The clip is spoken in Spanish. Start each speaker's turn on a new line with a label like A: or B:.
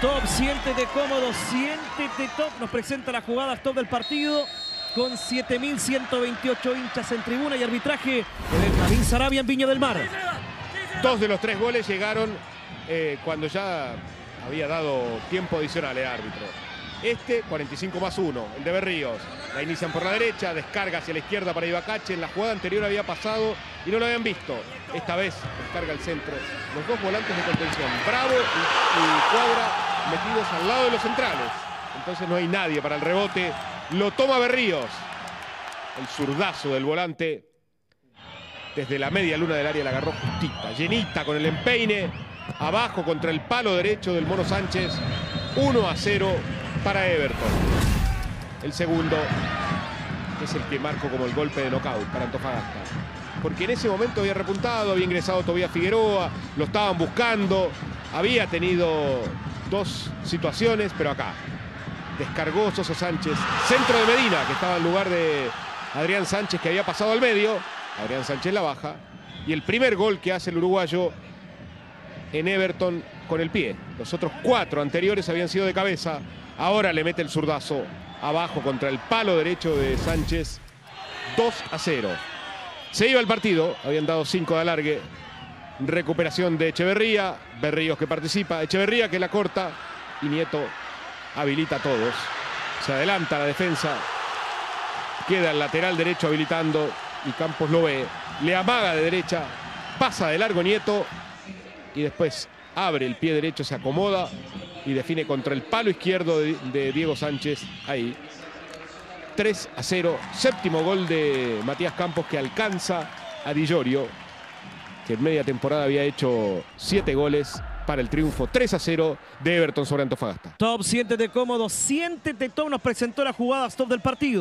A: Top, siéntete cómodo, siéntete top. Nos presenta la jugada top del partido con 7.128 hinchas en tribuna y arbitraje de Benjamín Sarabia en Viña del Mar.
B: Dos de los tres goles llegaron eh, cuando ya había dado tiempo adicional el árbitro. Este, 45 más 1, el de Berríos. La inician por la derecha, descarga hacia la izquierda para Ibacache. En la jugada anterior había pasado y no lo habían visto. Esta vez descarga el centro. Los dos volantes de contención, Bravo y, y Cuadra, metidos al lado de los centrales. Entonces no hay nadie para el rebote. Lo toma Berríos. El zurdazo del volante. Desde la media luna del área la agarró justita, llenita con el empeine. Abajo contra el palo derecho del Mono Sánchez. 1 a 0 para Everton. El segundo es el que marcó como el golpe de knockout para Antofagasta. Porque en ese momento había repuntado, había ingresado Tobías Figueroa, lo estaban buscando, había tenido dos situaciones, pero acá descargó Soso Sánchez, centro de Medina, que estaba en lugar de Adrián Sánchez, que había pasado al medio. Adrián Sánchez la baja. Y el primer gol que hace el uruguayo en Everton con el pie. Los otros cuatro anteriores habían sido de cabeza. Ahora le mete el zurdazo abajo contra el palo derecho de Sánchez. 2 a 0. Se iba el partido, habían dado 5 de alargue. Recuperación de Echeverría, Berríos que participa, Echeverría que la corta y Nieto habilita a todos. Se adelanta la defensa, queda el lateral derecho habilitando y Campos lo ve. Le amaga de derecha, pasa de largo Nieto y después abre el pie derecho, se acomoda y define contra el palo izquierdo de, Diego Sánchez ahí. 3 a 0, séptimo gol de Matías Campos que alcanza a Di Llorio, que en media temporada había hecho 7 goles para el triunfo 3 a 0 de Everton sobre Antofagasta.
A: Top, siéntete cómodo, siéntete top. Nos presentó la jugada top del partido.